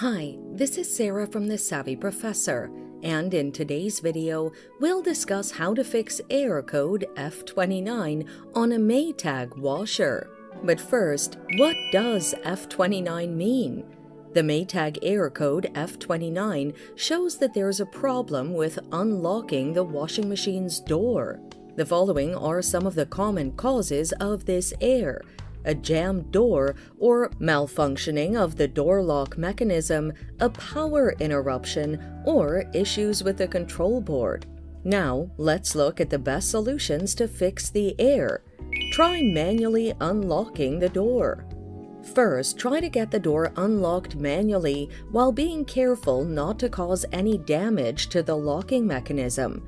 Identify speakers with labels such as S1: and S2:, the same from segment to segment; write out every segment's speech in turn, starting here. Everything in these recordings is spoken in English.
S1: Hi, this is Sarah from The Savvy Professor, and in today's video, we'll discuss how to fix error code F29 on a Maytag washer. But first, what does F29 mean? The Maytag error code F29 shows that there is a problem with unlocking the washing machine's door. The following are some of the common causes of this error, a jammed door, or malfunctioning of the door lock mechanism, a power interruption, or issues with the control board. Now, let's look at the best solutions to fix the air. Try manually unlocking the door. First, try to get the door unlocked manually while being careful not to cause any damage to the locking mechanism.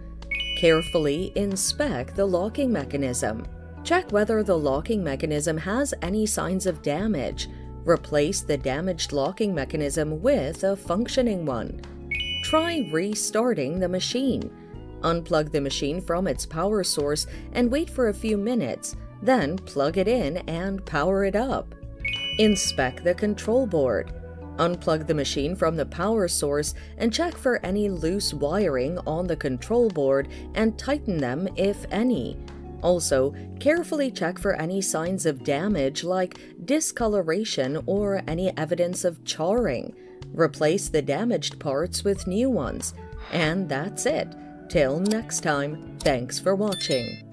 S1: Carefully inspect the locking mechanism. Check whether the locking mechanism has any signs of damage. Replace the damaged locking mechanism with a functioning one. Try restarting the machine. Unplug the machine from its power source and wait for a few minutes, then plug it in and power it up. Inspect the control board. Unplug the machine from the power source and check for any loose wiring on the control board and tighten them if any. Also, carefully check for any signs of damage like discoloration or any evidence of charring. Replace the damaged parts with new ones. And that's it. Till next time, thanks for watching.